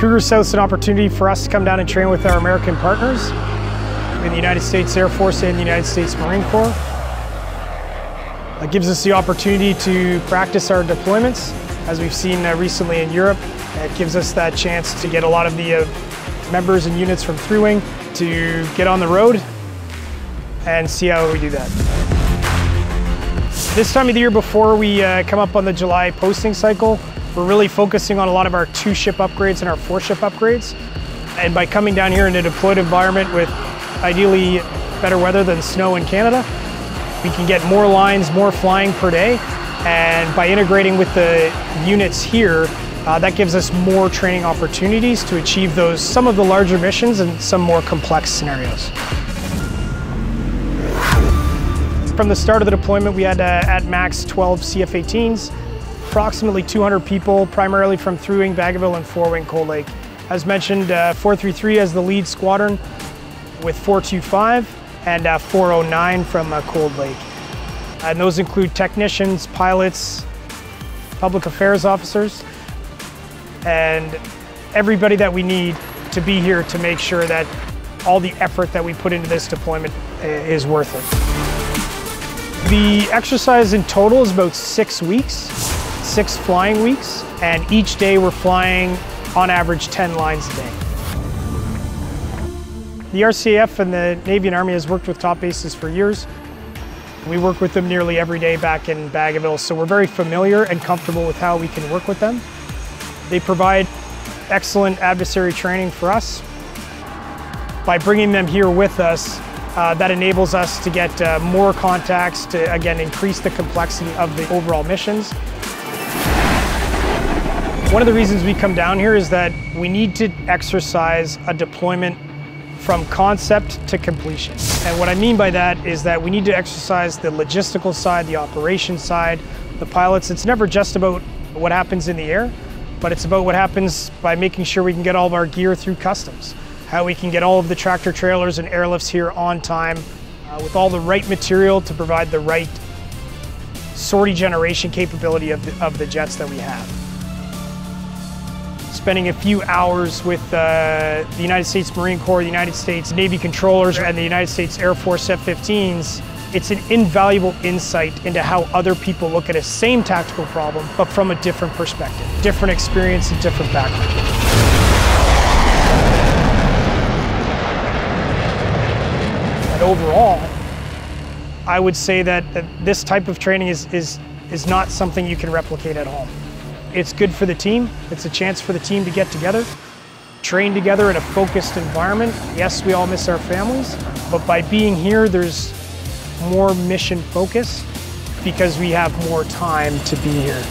Bruce South's an opportunity for us to come down and train with our American partners in the United States Air Force and the United States Marine Corps. It gives us the opportunity to practice our deployments, as we've seen uh, recently in Europe. It gives us that chance to get a lot of the uh, members and units from Three Wing to get on the road and see how we do that. This time of the year before we uh, come up on the July posting cycle, we're really focusing on a lot of our two ship upgrades and our four ship upgrades. And by coming down here in a deployed environment with ideally better weather than snow in Canada, we can get more lines, more flying per day. And by integrating with the units here, uh, that gives us more training opportunities to achieve those, some of the larger missions and some more complex scenarios. From the start of the deployment, we had uh, at max 12 CF-18s, approximately 200 people, primarily from Three Wing, Bagotville and Four Wing Cold Lake. As mentioned, uh, 433 as the lead squadron with 425 and uh, 409 from uh, Cold Lake. And those include technicians, pilots, public affairs officers, and everybody that we need to be here to make sure that all the effort that we put into this deployment uh, is worth it. The exercise in total is about six weeks, six flying weeks, and each day we're flying on average 10 lines a day. The RCAF and the Navy and Army has worked with Top Aces for years. We work with them nearly every day back in Bagotville, so we're very familiar and comfortable with how we can work with them. They provide excellent adversary training for us. By bringing them here with us, uh, that enables us to get uh, more contacts to, again, increase the complexity of the overall missions. One of the reasons we come down here is that we need to exercise a deployment from concept to completion. And what I mean by that is that we need to exercise the logistical side, the operation side, the pilots. It's never just about what happens in the air, but it's about what happens by making sure we can get all of our gear through customs how we can get all of the tractor trailers and airlifts here on time uh, with all the right material to provide the right sortie generation capability of the, of the jets that we have. Spending a few hours with uh, the United States Marine Corps, the United States Navy controllers, and the United States Air Force F-15s, it's an invaluable insight into how other people look at a same tactical problem, but from a different perspective, different experience and different background. But overall, I would say that, this type of training is, is, is not something you can replicate at home. It's good for the team. It's a chance for the team to get together, train together in a focused environment. Yes, we all miss our families, but by being here, there's more mission focus because we have more time to be here.